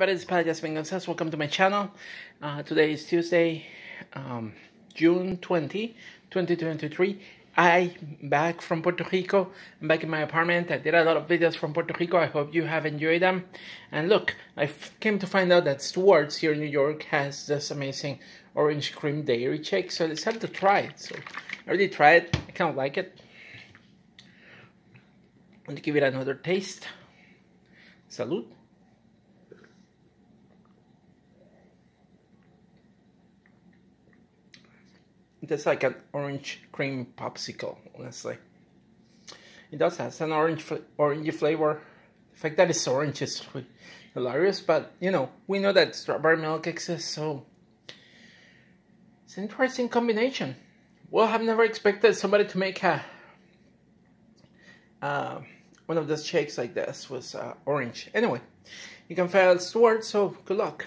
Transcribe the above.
Everybody, it's Padre Jasmine. Welcome to my channel. Uh, today is Tuesday, um, June 20, 2023. I'm back from Puerto Rico. I'm back in my apartment. I did a lot of videos from Puerto Rico. I hope you have enjoyed them. And look, I came to find out that Stewart's here in New York has this amazing orange cream dairy shake. So I decided to try it. So I already tried it. I kind of like it. I'm going to give it another taste. Salute. It's like an orange cream popsicle, honestly. It does have an orange orangey flavor. The fact that it's orange is hilarious, but you know, we know that strawberry milk exists, so it's an interesting combination. Well, I've never expected somebody to make a uh, one of those shakes like this with uh, orange. Anyway, you can find Stewart, so good luck.